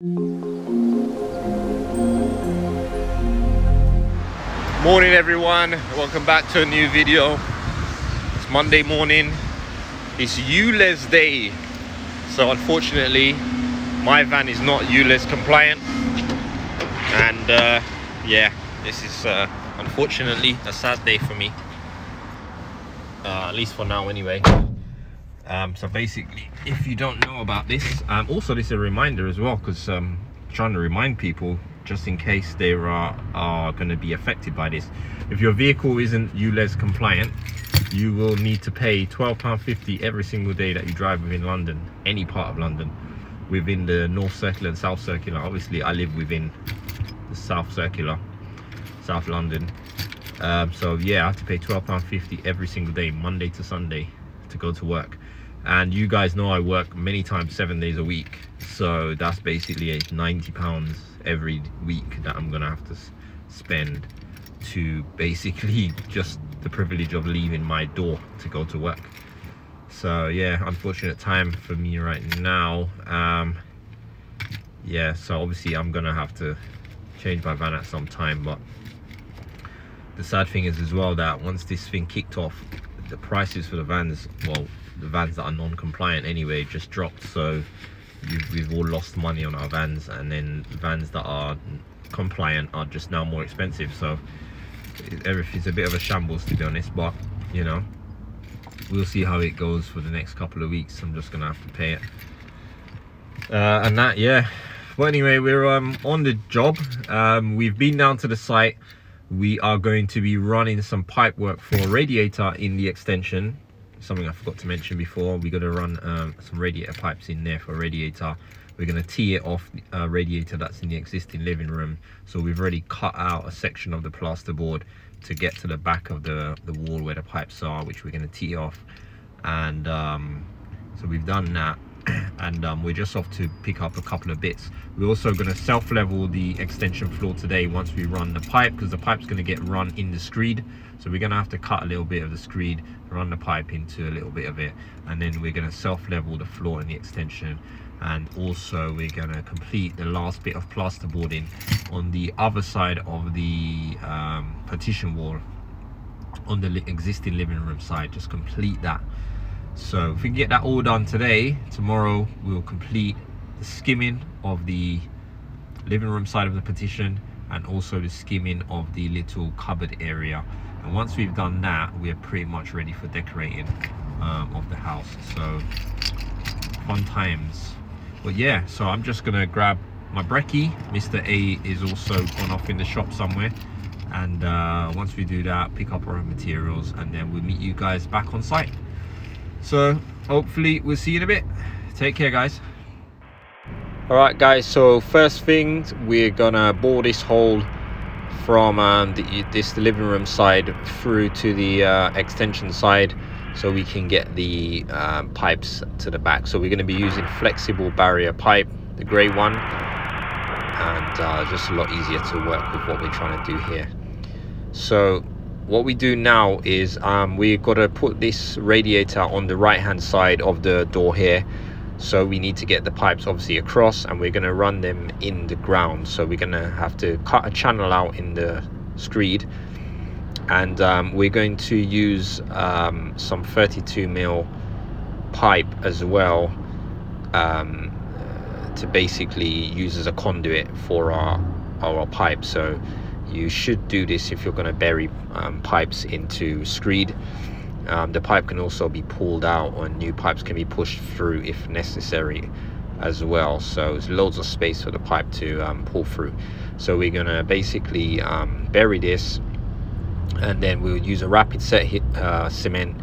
Morning everyone, welcome back to a new video. It's Monday morning, it's ULEZ day. So unfortunately, my van is not ULEZ compliant. And uh, yeah, this is uh, unfortunately a sad day for me. Uh, at least for now anyway. Um, so basically, if you don't know about this, um, also this is a reminder as well, because um, trying to remind people just in case they are, are going to be affected by this. If your vehicle isn't ULEZ compliant, you will need to pay £12.50 every single day that you drive within London, any part of London, within the North Circular and South Circular. Obviously, I live within the South Circular, South London. Um, so yeah, I have to pay £12.50 every single day, Monday to Sunday, to go to work. And you guys know I work many times, seven days a week. So that's basically 90 pounds every week that I'm gonna have to spend to basically just the privilege of leaving my door to go to work so yeah unfortunate time for me right now um yeah so obviously i'm gonna have to change my van at some time but the sad thing is as well that once this thing kicked off the prices for the vans well the vans that are non-compliant anyway just dropped so we've, all lost money on our vans and then vans that are compliant are just now more expensive. So everything's a bit of a shambles to be honest but you know we'll see how it goes for the next couple of weeks. I'm just gonna have to pay it. Uh, and that yeah. But anyway we're um, on the job. Um, we've been down to the site we are going to be running some pipe work for radiator in the extension something I forgot to mention before. We're going to run um, some radiator pipes in there for radiator. We're going to tee it off a uh, radiator that's in the existing living room. So we've already cut out a section of the plasterboard to get to the back of the, the wall where the pipes are, which we're going to tee off. And um, so we've done that. And um, we're just off to pick up a couple of bits. We're also going to self-level the extension floor today once we run the pipe because the pipe's going to get run in the screed. So we're going to have to cut a little bit of the screed, run the pipe into a little bit of it, and then we're going to self-level the floor in the extension. And also we're going to complete the last bit of plasterboarding on the other side of the um, partition wall on the existing living room side. Just complete that so if we get that all done today tomorrow we'll complete the skimming of the living room side of the partition and also the skimming of the little cupboard area. And once we've done that we're pretty much ready for decorating um, of the house. So fun times. But yeah so i'm just gonna grab my brekkie. Mr a is also gone off in the shop somewhere. And uh, once we do that pick up our materials and then we'll meet you guys back on site so hopefully we'll see you in a bit. Take care guys. All right guys so first things we're gonna bore this hole from um, the, this living room side through to the uh, extension side so we can get the um, pipes to the back. So we're going to be using flexible barrier pipe the gray one and uh, just a lot easier to work with what we're trying to do here. So what we do now is um, we've got to put this radiator on the right hand side of the door here. So we need to get the pipes obviously across and we're going to run them in the ground. So we're going to have to cut a channel out in the screed. And um, we're going to use um, some 32 mil pipe as well um, to basically use as a conduit for our our pipe. So you should do this if you're going to bury um, pipes into screed. Um, the pipe can also be pulled out and new pipes can be pushed through if necessary as well. So there's loads of space for the pipe to um, pull through. So we're going to basically um, bury this and then we'll use a rapid set hit, uh, cement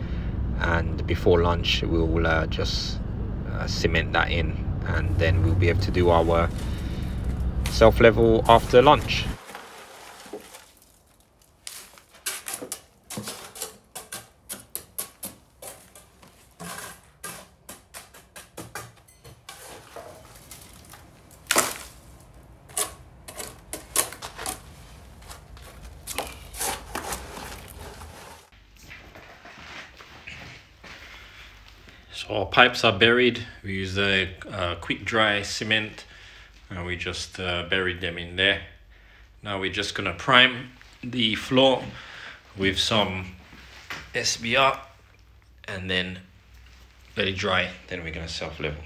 and before lunch we'll uh, just uh, cement that in and then we'll be able to do our self level after lunch So our pipes are buried. We use a, quick dry cement and we just uh, buried them in there. Now we're just gonna prime the floor with some SBR and then let it dry. Then we're gonna self level.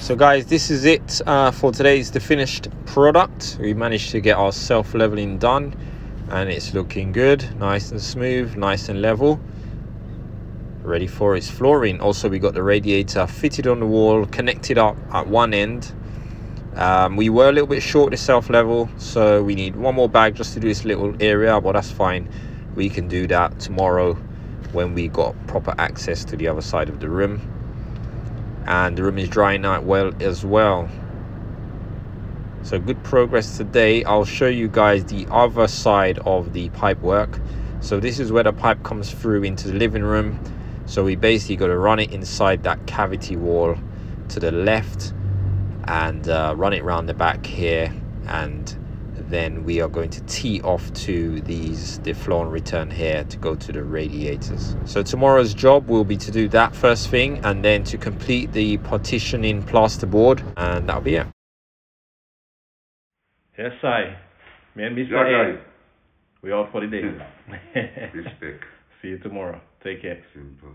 So guys, this is it uh, for today's the finished product. We managed to get our self-leveling done and it's looking good, nice and smooth, nice and level. Ready for its flooring. Also, we got the radiator fitted on the wall, connected up at one end. Um, we were a little bit short the self-level, so we need one more bag just to do this little area, but that's fine. We can do that tomorrow when we got proper access to the other side of the room and the room is drying out well as well. So good progress today. I'll show you guys the other side of the pipe work. So this is where the pipe comes through into the living room. So we basically got to run it inside that cavity wall to the left and uh, run it around the back here and then we are going to tee off to these the flow and return here to go to the radiators so tomorrow's job will be to do that first thing and then to complete the partitioning plasterboard and that'll be it yes I man Mr. Yeah, guy. we out for the day Respect. see you tomorrow take care Simple.